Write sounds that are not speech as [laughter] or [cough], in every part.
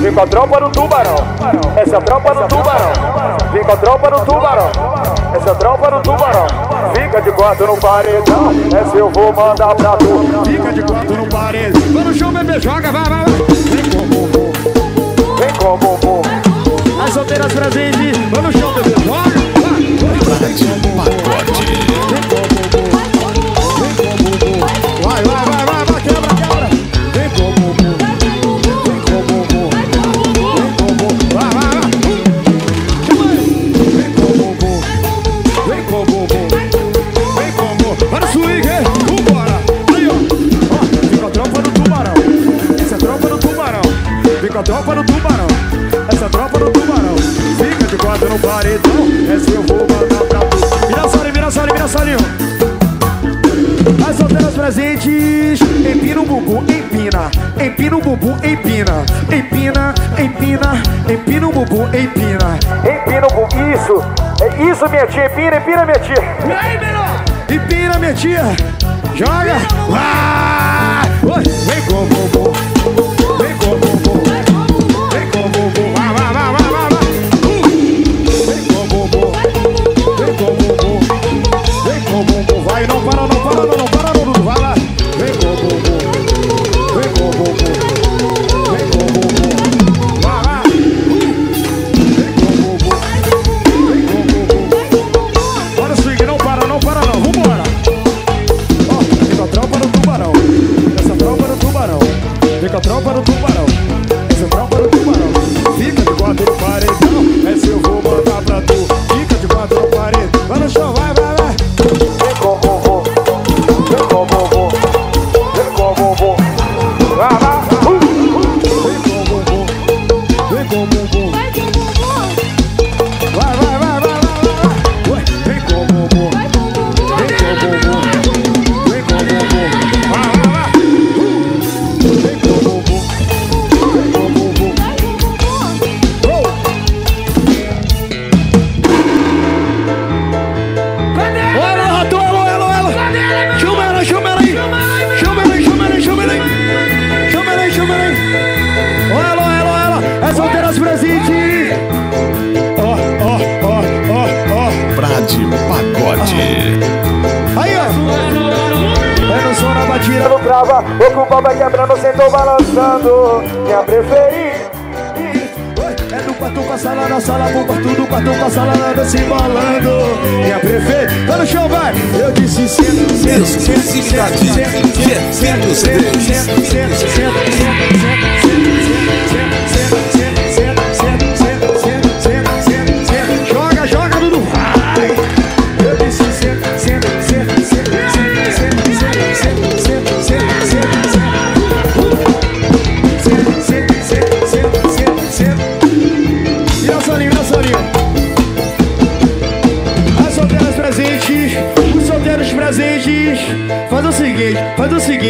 Vem com a tropa do tubarão. Essa é a tropa do tubarão. Vem com a tropa do tubarão. Essa é a tropa do tubarão. Fica de quatro no paredão. Essa eu vou mandar pra tu. Fica de quatro no paredão. Vai no chão, bebê, joga, vai, vai. Vem com o bumbum. Vem com o bumbum. As solteiras brasileiras. Vai no chão, bebê, joga. empina o bubu, empina, empina, empina, empina o bubu, empina. Empina o bubu. isso, é isso minha tia, empina, empina minha tia. E aí, menor? Empina minha tia, joga. Empina, ah! Vem com o bubu.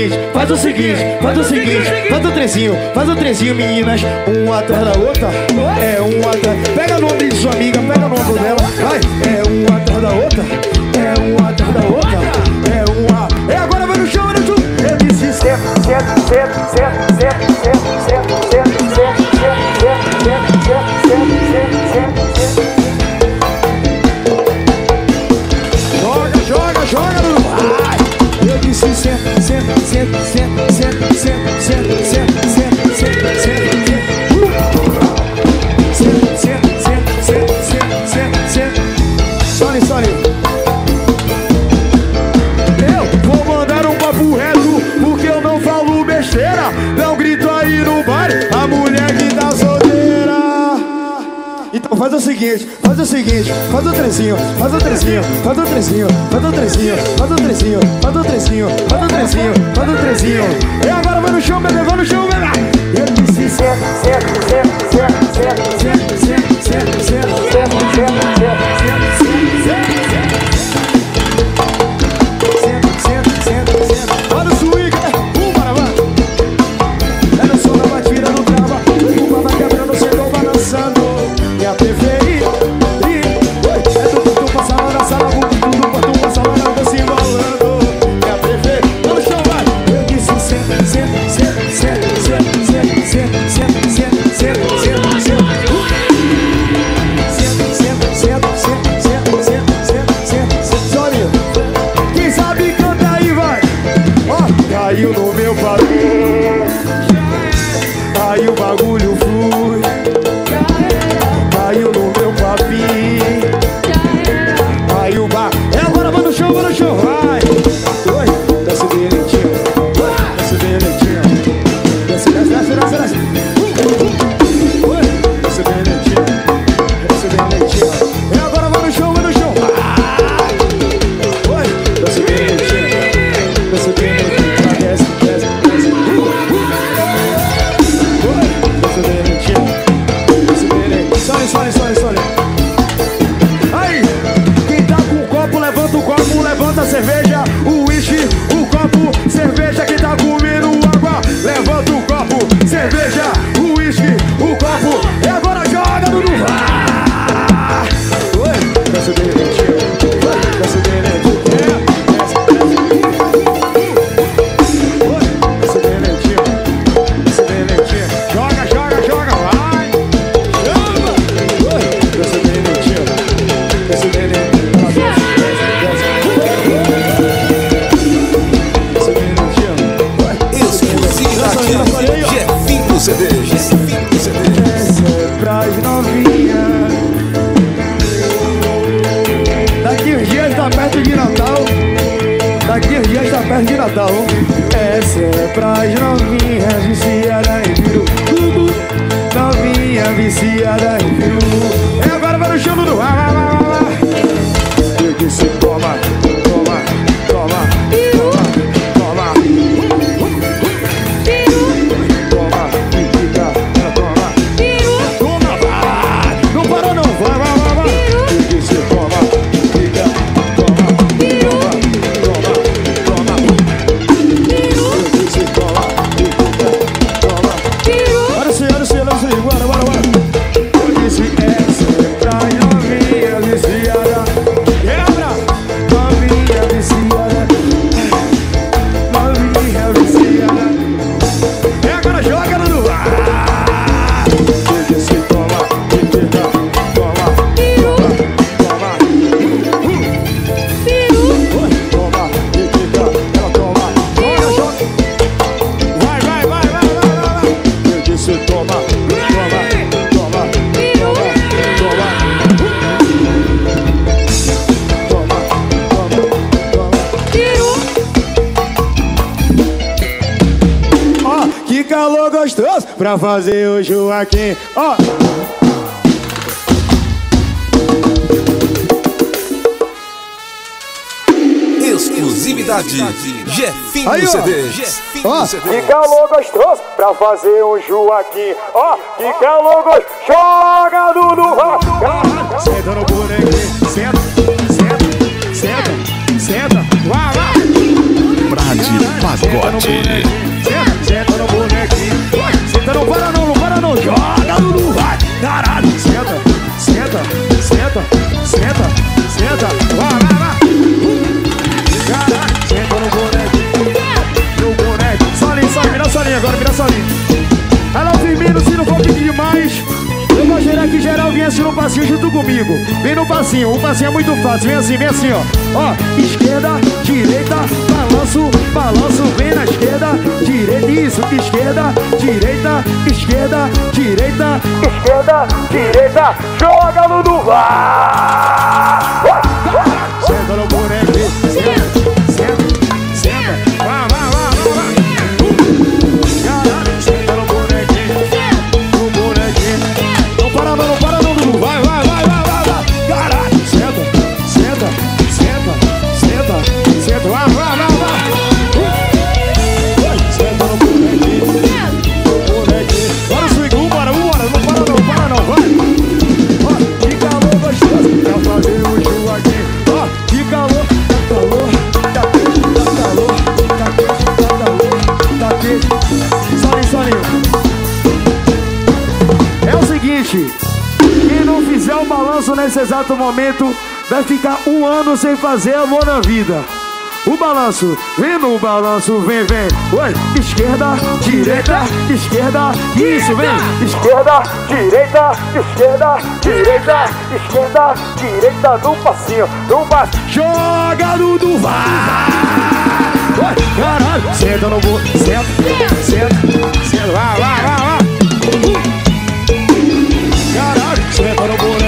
seguinte, faz o seguinte, faz o seguinte, faz o trezinho, faz o trezinho, meninas, um atrás da outra, é um atrás. Pega o nome de sua amiga, pega o nome dela, vai, é um atrás da outra, é um atrás da outra, é uma. É agora vai no chão, olha tu. Eu disse, certo, certo, certo, certo. seguinte, faz o seguinte, faz o trezinho, faz o trezinho, faz o trezinho, faz o trezinho, faz o trezinho, faz o trezinho, faz o trezinho, faz o trezinho. E agora vai no chão, bebê, vai no chão, bebê. Ele disse senta, senta, senta, senta, senta, senta, senta, senta, senta, senta, senta, senta, senta, senta, senta, senta, senta, pra fazer o Joaquim. Ó. Exclusividade Jefinho Aí, ó. CD. Jefinho Ó, CD. Que calor gostoso pra fazer um Joaquim. Ó, que calor gostoso. Joga Dudu. vai. Senta no bonequinho, senta, senta, senta, senta, vai, vai. Senta no Pagode. Agora, vira solinho. Alô, Firmino, se não for pedir demais, eu gostaria que geral viesse no passinho junto comigo. Vem no passinho, o passinho é muito fácil. Vem assim, vem assim, ó. Ó, esquerda, direita, balanço, balanço, vem na esquerda, direita, isso, esquerda, direita, esquerda, direita. Esquerda, direita. Joga Dudu. Vai. Senta nesse exato momento vai ficar um ano sem fazer amor na vida. O balanço, vem no balanço, vem, vem. Oi, esquerda, direita, esquerda, isso, vem. Esquerda, direita, esquerda, direita, esquerda, direita, no passinho, no passinho. Joga no do vai! Vai, Caralho! Senta no bo... Senta, senta, senta, vai, vai, vai, vai! Caralho! Senta no. Não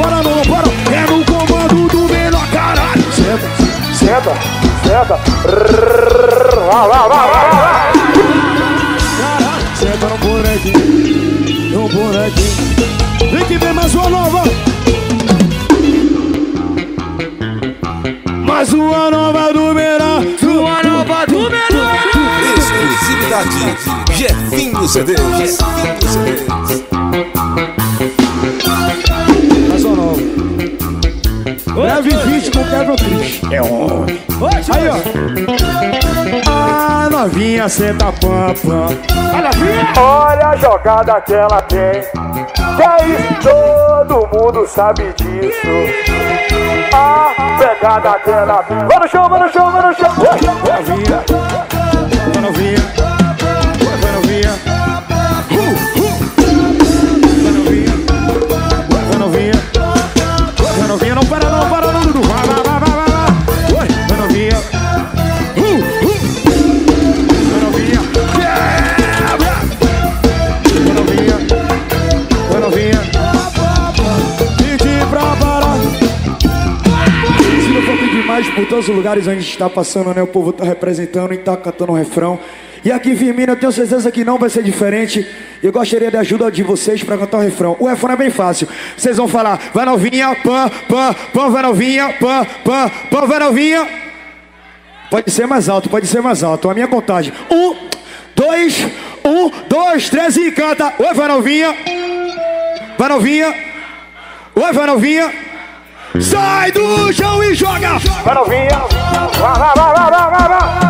para não, para! É no comando do menor, caralho! Senta, Senta, senta. Vai, vai, vai, vai. caralho! Senta no bonequinho, no bonequinho. Vem que vem mais uma nova! Mais uma nova do verão, uma nova do verão. Exclusividade Jefinho CD. Jefinho CD. É homem. Aí, ó. A novinha senta pam, pam. Olha a jogada que ela tem. Que é isso, todo mundo sabe disso. A pegada que ela tem. Vai no show, vai no show, vai no show. Vai novinha. Novinha. Por todos os lugares onde a gente está passando, né? O povo tá representando e tá cantando um refrão. E aqui em Firmino eu tenho certeza que não vai ser diferente. Eu gostaria da ajuda de vocês para cantar o refrão. O refrão é bem fácil. Vocês vão falar, vai novinha, pã, pã, pã, vai novinha, pã, pã, vai novinha. Pode ser mais alto, pode ser mais alto. A minha contagem. Um, dois, um, dois, três e canta. Oi, vai novinha. Vai novinha. Oi, vai novinha. Sai do chão e joga! Vai novinha. Vai, vai, vai, vai, vai, vai.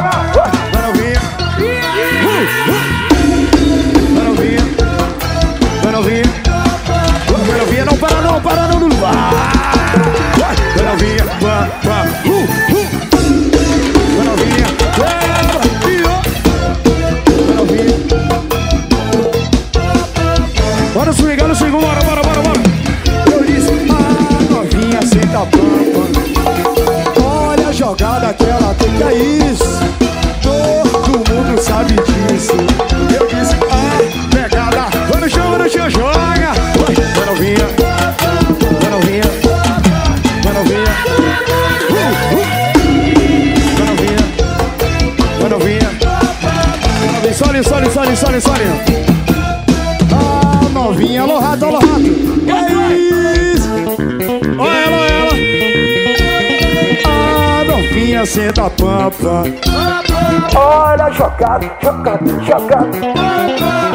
Pampa. Olha jogada, jogada, jogada.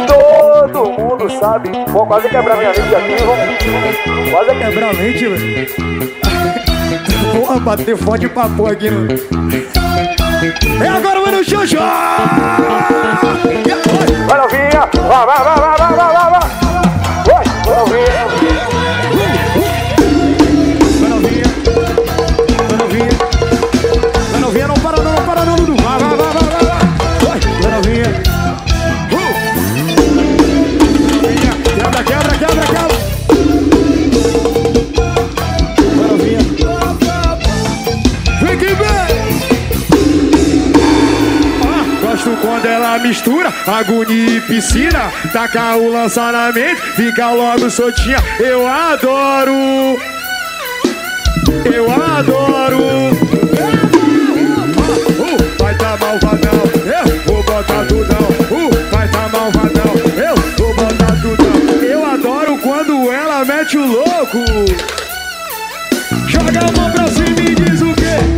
Todo mundo sabe. Vou quase quebrar minha mente aqui. Quase quebrar. A mente, velho. Porra, bater forte pra porra aqui, no... É agora, mano, Jojo! Vai novinha. Vai, vai, vai, vai, vai, vai. Vai, quando ela mistura agonia e piscina. Taca o lançamento, fica logo soltinha. Eu adoro. Eu adoro. Uh, vai tá malvadão, eu vou botar tudão. Uh, vai tá malvadão, eu vou botar tudão. Eu adoro quando ela mete o louco. Joga a mão pra cima e diz o quê?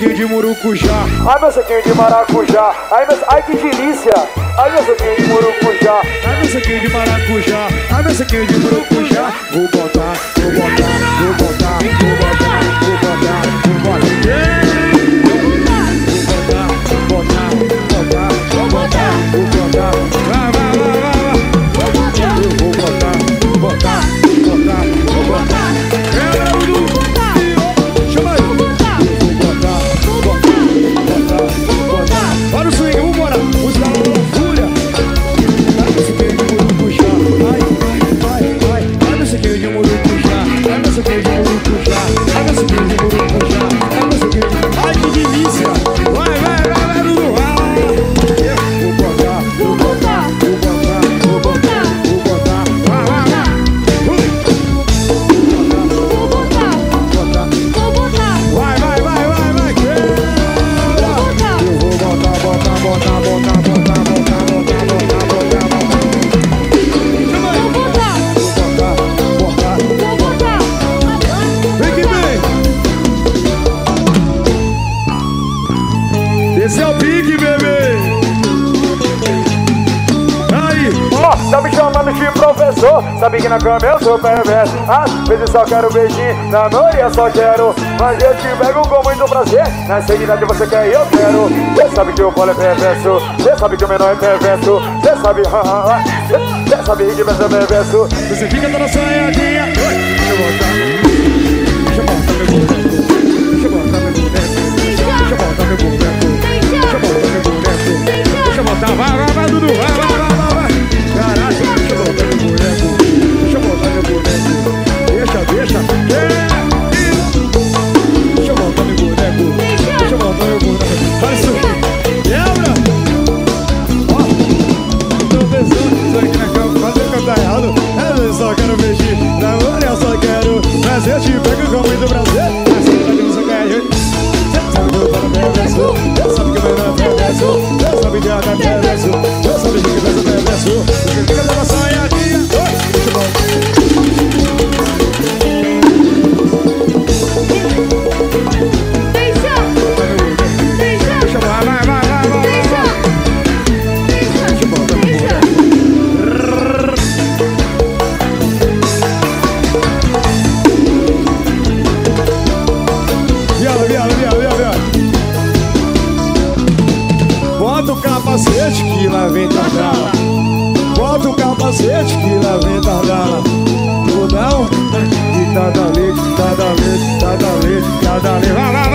suquinho de murucujá. Ai, meu suquinho de maracujá. Ai, meu... Ai que delícia. Ai, meu suquinho de murucujá. Ai, meu suquinho de maracujá. Ai, meu suquinho de murucujá. Vou botar, vou botar, vou botar. Fique, bebê! Aí! Tá me chamando de professor, sabe que na cama eu sou perverso. Às vezes só quero beijinho, na noite eu só quero. Mas eu te pego com muito prazer, na seguida que você quer e eu quero. Você sabe que o polo é perverso, você sabe que o menor é perverso, você sabe. [laughs] Você sabe que você é perverso. Você fica toda sonhadinha. Deixa eu voltar. Deixa eu voltar meu boneco. Deixa eu voltar meu boneco. Deixa eu voltar meu boneco. Tá, vai, vai, vai, Dudu, vai, vai. bengala Bota o capacete que lá vem targala Vou. E tá da leite, tá da leite, tá da leite, tá da leite lá,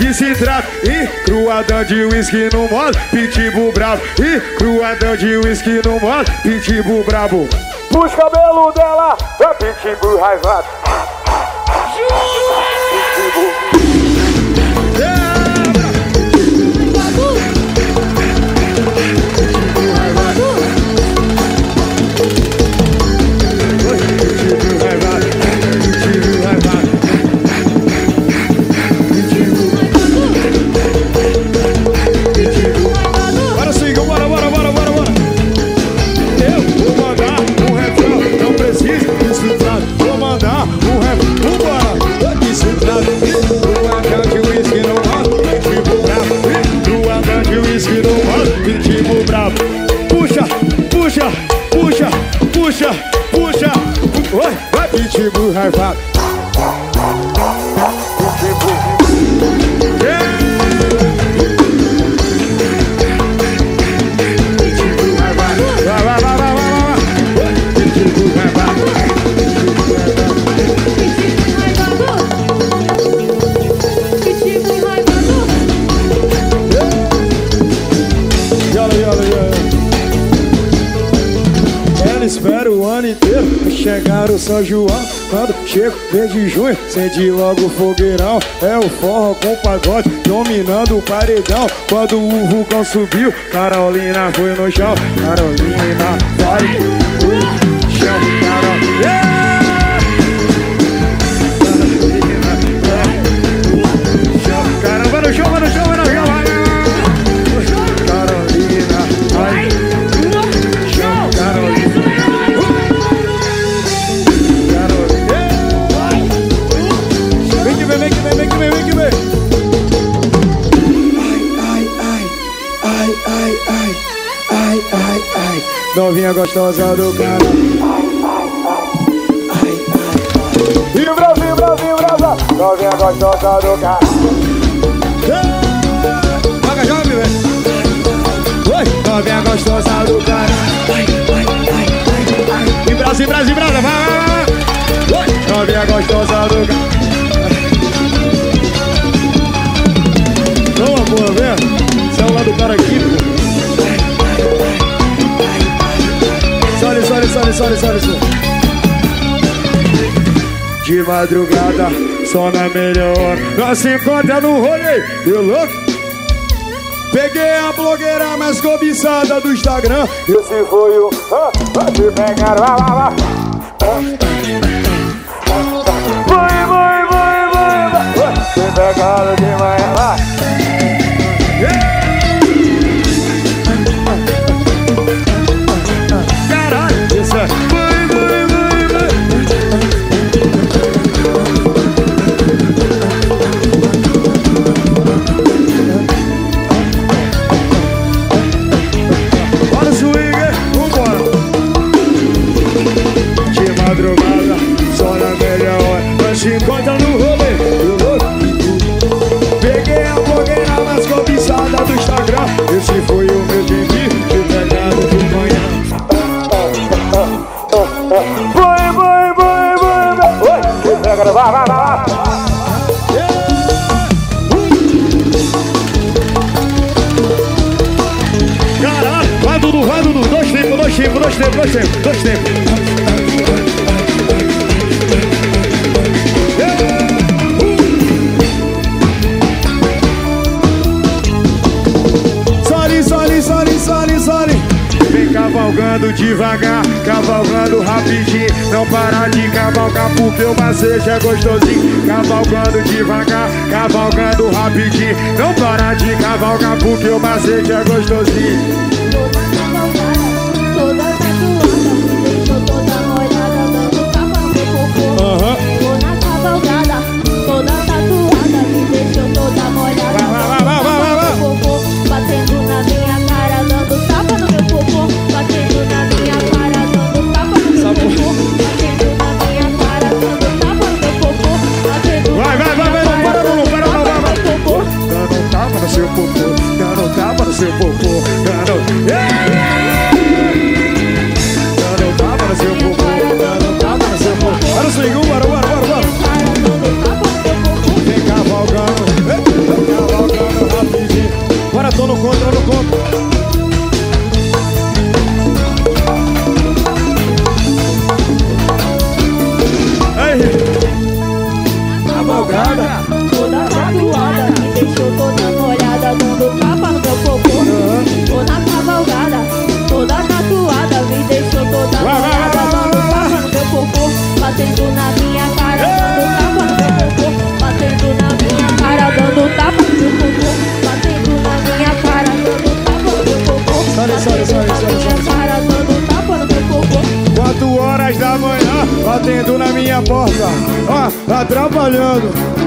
e se trata. E cruadão de uísque no modo, pitbull bravo. E cruadão de uísque no modo, pitbull bravo. Os cabelos dela, da pitbull raivado. João, quando chego desde junho, sente logo fogueirão. É o forró com pagode, dominando o paredão. Quando o vulcão subiu, Carolina foi no chão. Carolina vai no chão. novinha gostosa do cara. E Brasil, Brasil, Brasil, novinha gostosa do cara. Joga, jovem, velho. Novinha gostosa do cara. E Brasil, Brasil, vai, vai, vai, vai. Novinha gostosa do cara. Salles, Salles, Salles. De madrugada, só na melhor. hora. Nós se encontra no rolê, eu louco. Peguei a blogueira mais cobiçada do Instagram. Esse foi o. Ah, ah, te pegaram, lá, lá, lá. Foi, vai, foi, foi. Te pegaram de manhã. dois tempos, dois tempos. Sorry. Vem cavalgando devagar, cavalgando rapidinho. Não para de cavalgar porque o macete é gostosinho. Cavalgando devagar, cavalgando rapidinho. Não para de cavalgar porque o macete é gostosinho. seu vou todo.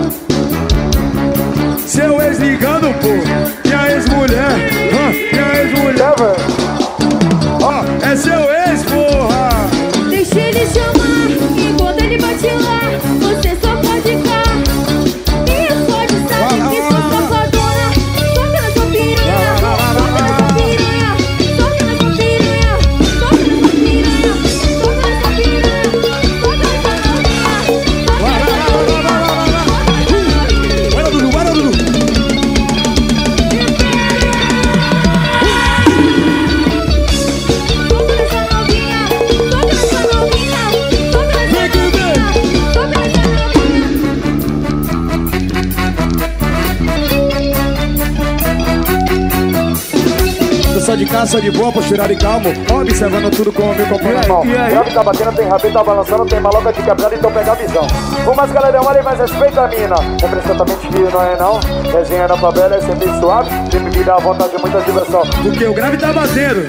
Só de boa, posturado e calmo. Observando tudo com o meu companheiro. Aí? grave tá batendo, tem rabeta tá balançando, tem maloca de quebrada, então pega a visão. Com mais galerão ali, mas respeita a mina. Representamente que não é não. Resenha na favela é sempre suave. Sempre me dá vontade de muita diversão. Porque o grave tá batendo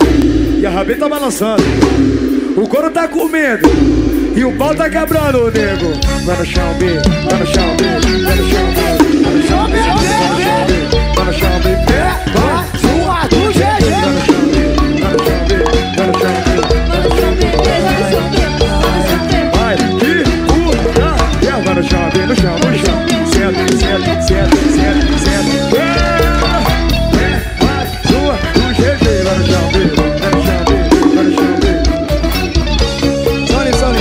e a rabeta tá balançando. O couro tá comendo e o pau tá quebrando, nego. Vai no chão, B, vai no chão, B, vai no chão, B, vai no chão, B, vai no chão, B, vai sua senta, senta, senta, senta. É, sua do GG. Vai no chão, vai no chão, vai no chão, B. Sony.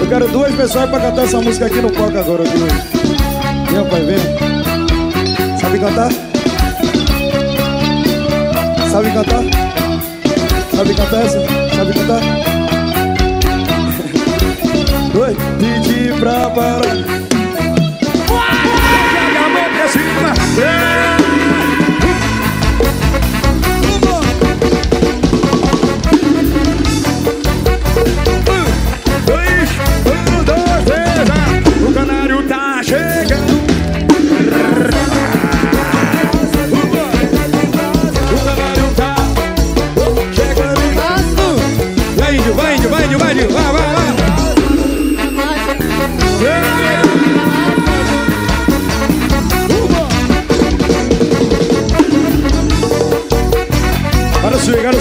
Eu quero duas pessoas pra cantar essa música aqui no palco agora, hoje. Vem, pai, vem. Sabe cantar? Sabe cantar? Sabe cantar essa? Sabe cantar? Oi, pedi pra parar.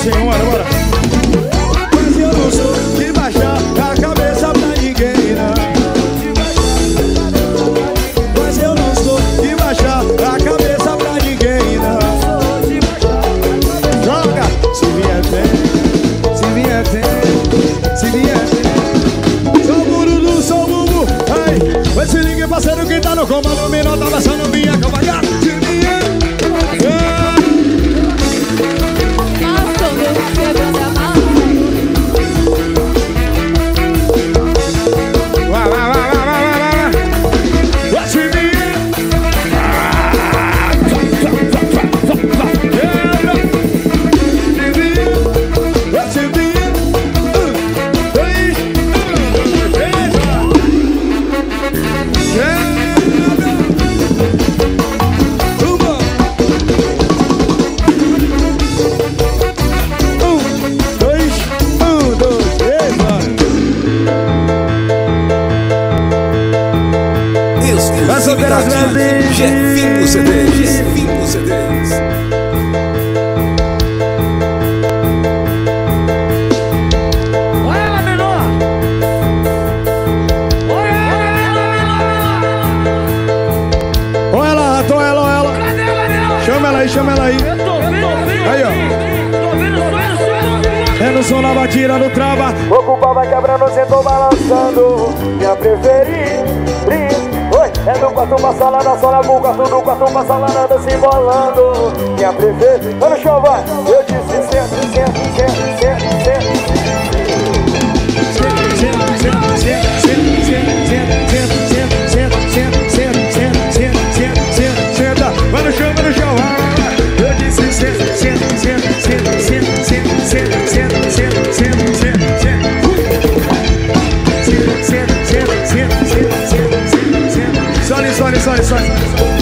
senhora, bora. Preferida. Oi, é no quarto pra salada, só na boca, do quarto pra salada, se embolando. Minha preferida. Vai no chão. Eu disse senta, senta, senta, Sobe, sobe, sobe, sobe.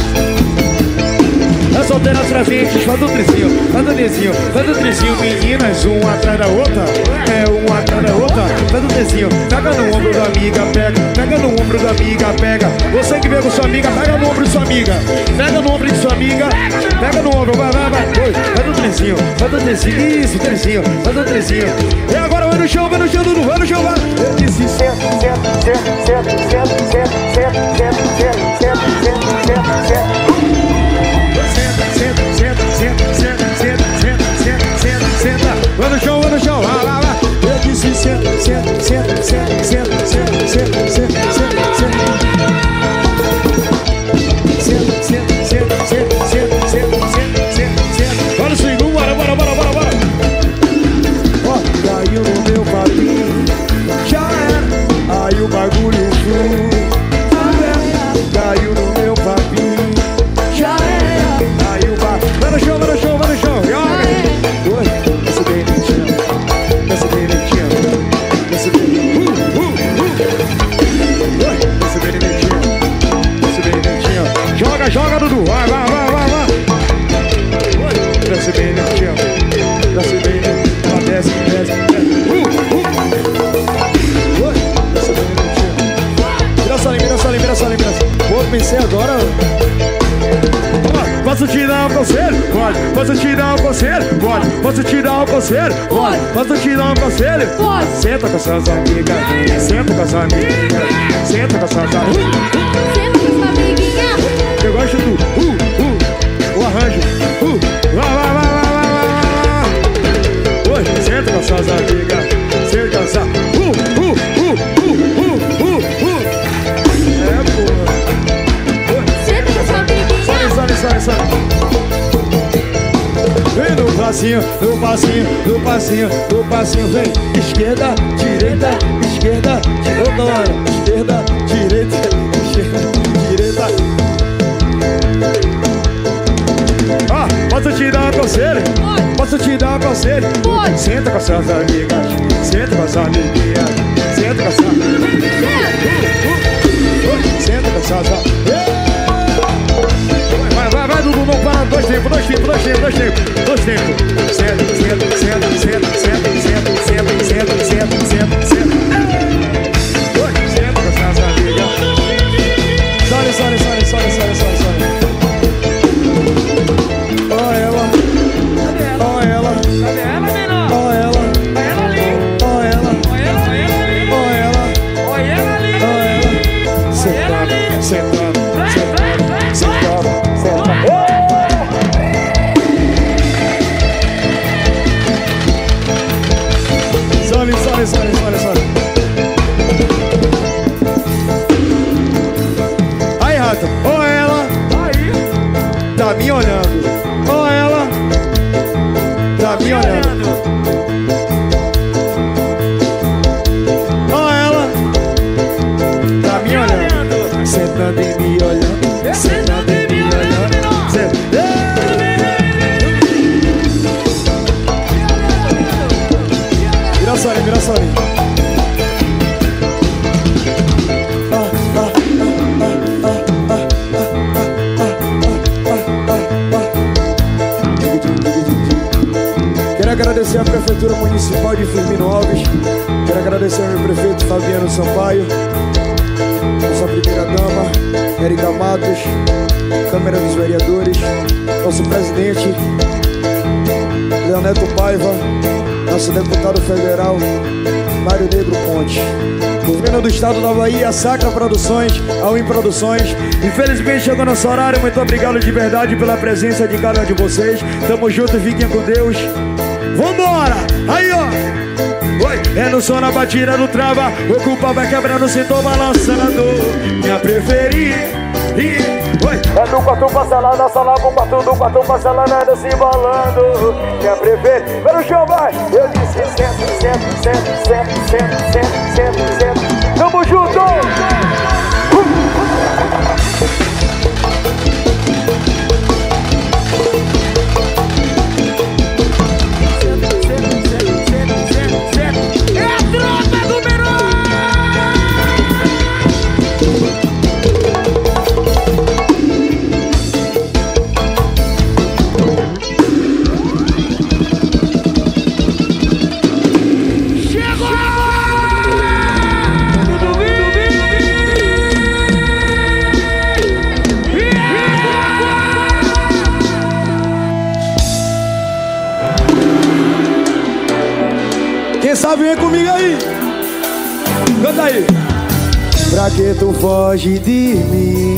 É solteira pra frente, faz o tricinho, faz o tricinho, faz o tricinho, meninas, uma atrás da outra, é uma atrás da outra, faz o tricinho, pega no ombro da amiga, pega, pega no ombro da amiga, pega, você que veio com sua amiga, pega no ombro de sua amiga, pega no ombro de sua amiga, pega no ombro, vai, vai, vai, faz o tricinho, faz o tricinho, isso, tricinho, faz o agora vai no chão, vai no chão, Dudu, vai no chão, vai, disse Senta, senta, senta, senta, senta, senta, senta, senta, senta, senta, senta, senta. Senta, senta, senta, senta, senta, senta, senta, senta, senta. Vai no chão, vai no chão, vai, vai, vai. Eu disse senta, senta, senta, senta, senta, senta, senta, senta, senta. Senta, conselho? Pode. Posso te dar um conselho? Pode. Senta com suas amigas. Senta com suas amigas. Senta com suas amigas. Senta com sua amiguinha. Eu gosto do uh, uh, o arranjo. Uh, lá, lá, lá, lá, lá, lá, lá. Oi, senta com suas amigas. Passinho, no passinho, no passinho, no passinho, vem. Esquerda, direita, esquerda, direita, esquerda, direita, esquerda, direita. Ah, posso te dar um conselho? Pode. Posso te dar um conselho? Pode. Senta com suas amigas, senta com suas amiguinhas, senta com suas Senta. Senta com suas amigas. Vai, vai, vai, Dudu, não para. Dois tempos, dois tempos, dois tempos. Dois tempos. Paiva, nosso deputado federal, Mário Negro Ponte. Governo do Estado da Bahia, Sacra Produções, Alwin Produções. Infelizmente chegou nosso horário. Muito obrigado de verdade pela presença de cada um de vocês. Tamo junto, fiquem com Deus. Vambora! Aí, ó! Oi, é no som na batida do trava. O culpa vai quebrando, sentou balançando. Minha preferida. É do quarto parcelado, a sala com quarto do quarto parcelado, né, anda se embalando. Quer é prever? Vai no chão, vai! Eu disse sento, sempre, sempre, sempre, sempre, sempre, sempre, sempre. Tamo junto! Vem comigo aí. Canta aí. Pra que tu foge de mim?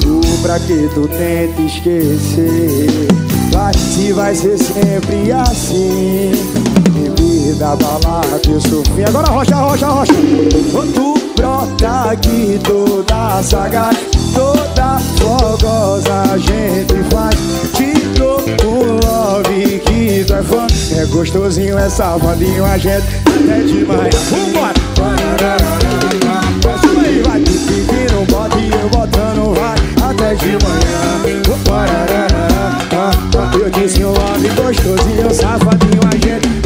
Tu pra que tu tenta esquecer? Vai, se vai ser sempre assim. Bebida, balada, eu sou fim. Agora rocha, rocha, rocha. Tu brota aqui toda sagaz, toda gostosinho, é safadinho, a gente até demais. Vambora! Chama aí, vai tu pedindo, bota e eu botando, vai até de manhã. Ah, ah, Eu disse um love gostosinho, safadinho, a gente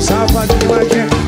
Safa de magia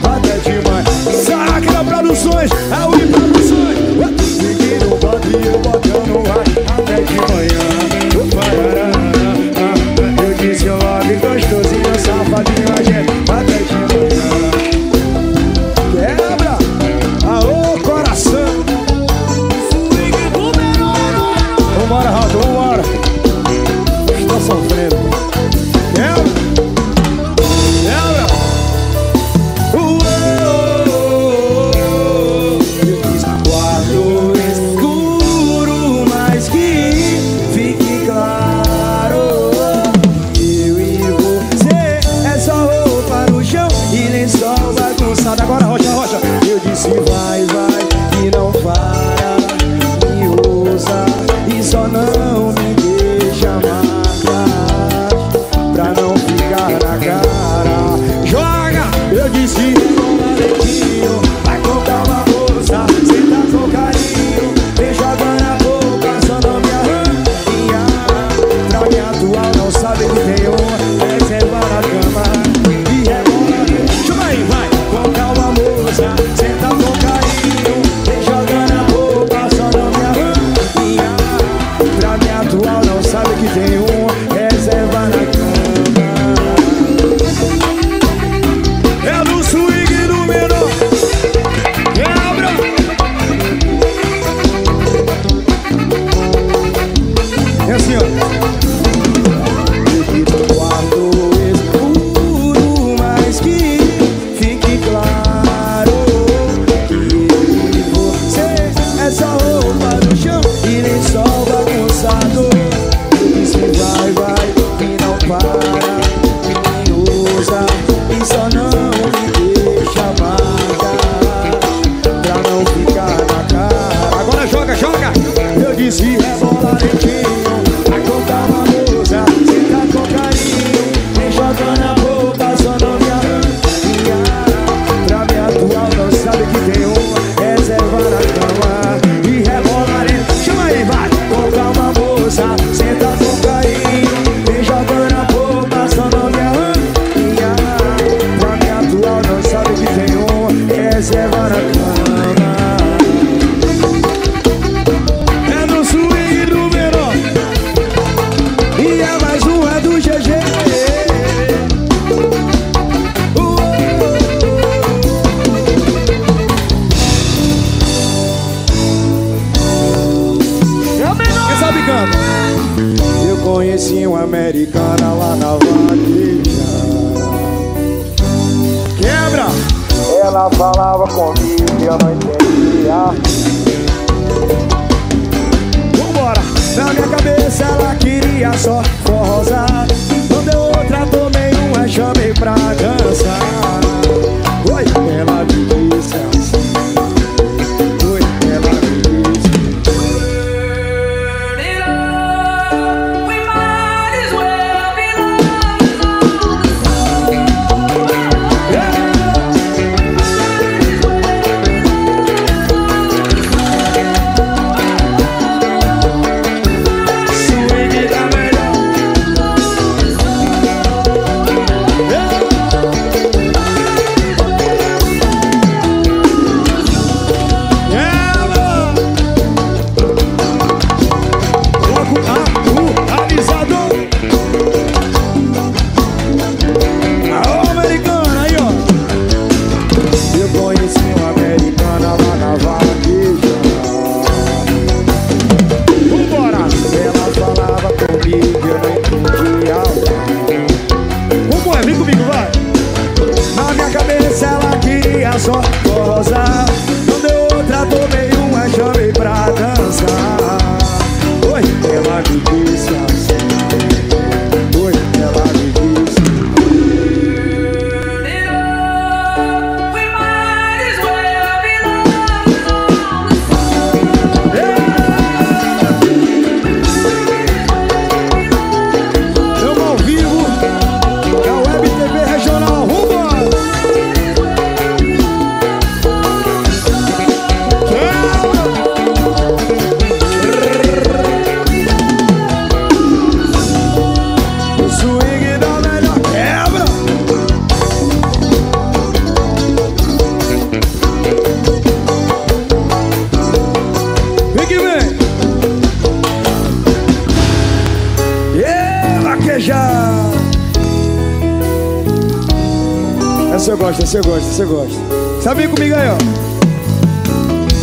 Você gosta, você gosta. Sabe comigo aí, ó.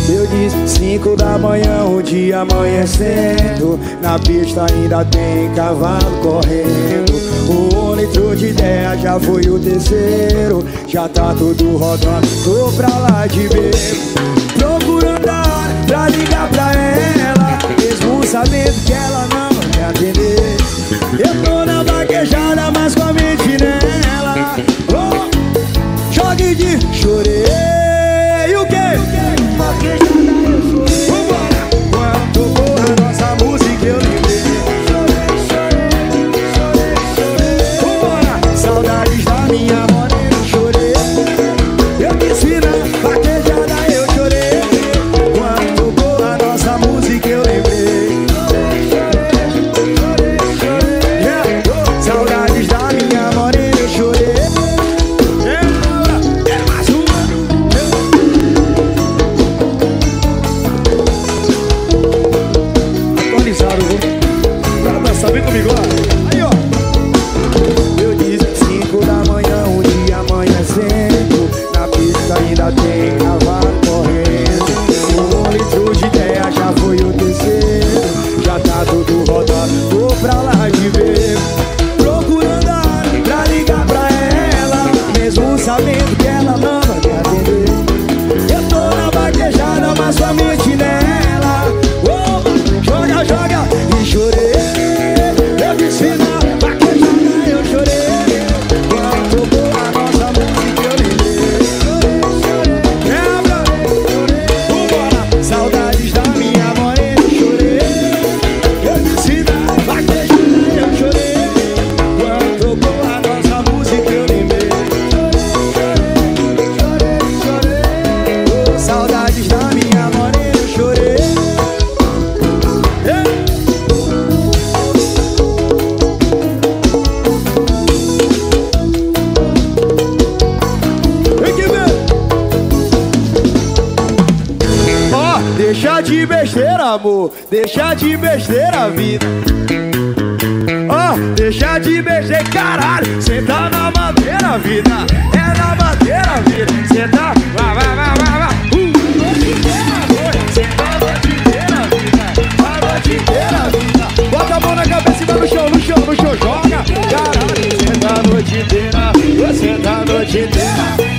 Eu disse 5 da manhã, o dia amanhecendo Na pista ainda tem cavalo correndo O litro de ideia já foi o terceiro Já tá tudo rodando, tô pra lá de beber Procurando a hora pra ligar pra ela Mesmo sabendo que ela não vai me atender Eu tô na vaquejada, mas com a mente nela oh pode de chorei o que? Porque já tá frigideira.